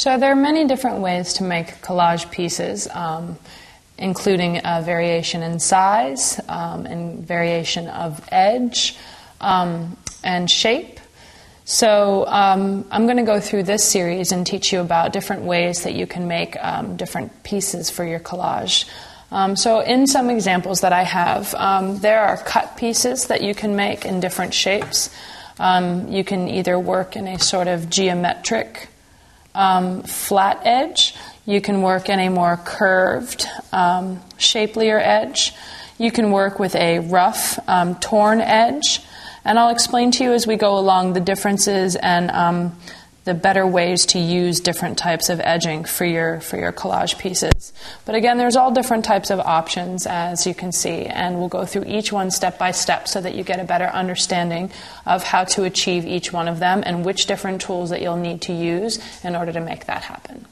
So there are many different ways to make collage pieces, um, including a variation in size um, and variation of edge um, and shape. So um, I'm going to go through this series and teach you about different ways that you can make um, different pieces for your collage. Um, so in some examples that I have, there are cut pieces that you can make in different shapes. you can either work in a sort of geometric um, flat edge. You can work in a more curved, um, shapelier edge. You can work with a rough, um, torn edge. And I'll explain to you as we go along the differences and um, the better ways to use different types of edging for your for your collage pieces. But again, there's all different types of options as you can see, and we'll go through each one step by step so that you get a better understanding of how to achieve each one of them and which different tools that you'll need to use in order to make that happen.